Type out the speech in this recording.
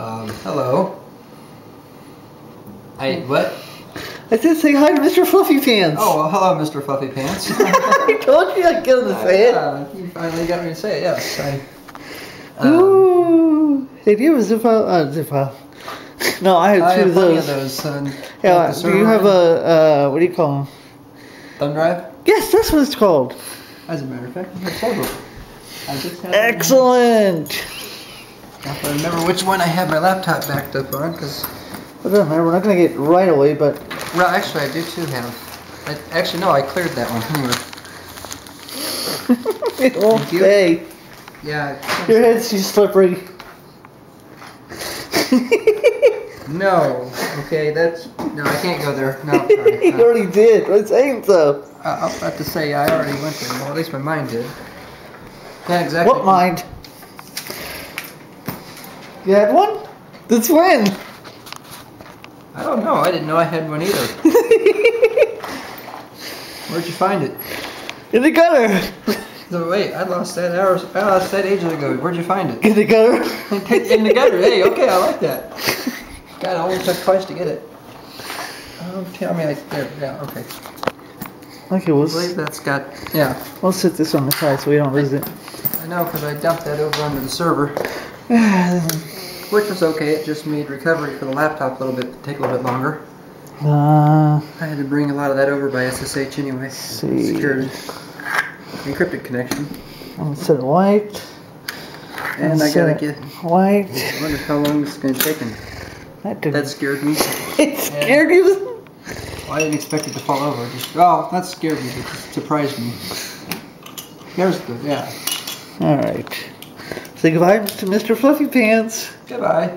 Um, hello. I what? I said say hi to Mr. Fluffy Pants. Oh, well, hello, Mr. Fluffy Pants. I told you I'd get him to say it. Yeah, you finally got me to say it. Yes. I, um, Ooh. Hey, do you have a zip file? Uh, zip file. No, I have I two have of plenty those. of those. And Yeah, like do you have a, uh, what do you call them? thumb drive? Yes, that's what it's called. As a matter of fact, I have several. I just have. Excellent. I have to remember which one I have my laptop backed up on, because doesn't matter, we're not going to get right away, but well, actually, I do too have. I, actually, no, I cleared that one anyway. it won't Thank you. stay. Yeah. Your head's too slippery. No. Okay, that's no. I can't go there. No. Sorry. you No. already did. I'm saying so. I, I was about to say I already went there. Well, at least my mind did. Not exactly. What mind? You had one? That's when? I don't know. I didn't know I had one either. Where'd you find it? In the gutter. No, wait. I lost that hours. I lost that ages ago. Where'd you find it? In the gutter. In the gutter. Hey, okay, I like that. God, it only took twice to get it. Oh, tell me I there. Yeah, okay. Okay, we'll, I believe that's got. Yeah, we'll set this on the side so we don't lose it. Know because I dumped that over onto the server, which was okay. It just made recovery for the laptop a little bit take a little bit longer. uh, I had to bring a lot of that over by SSH anyway. see. Secured encrypted connection. I'm gonna set it white. And I gotta get. white. I wonder how long this is gonna take. And That didn't. that scared me. it scared you. Well, I didn't expect it to fall over. Just oh, that scared me. It surprised me. There's the yeah. All right. Say goodbye to Mr. Fluffy Pants. Goodbye.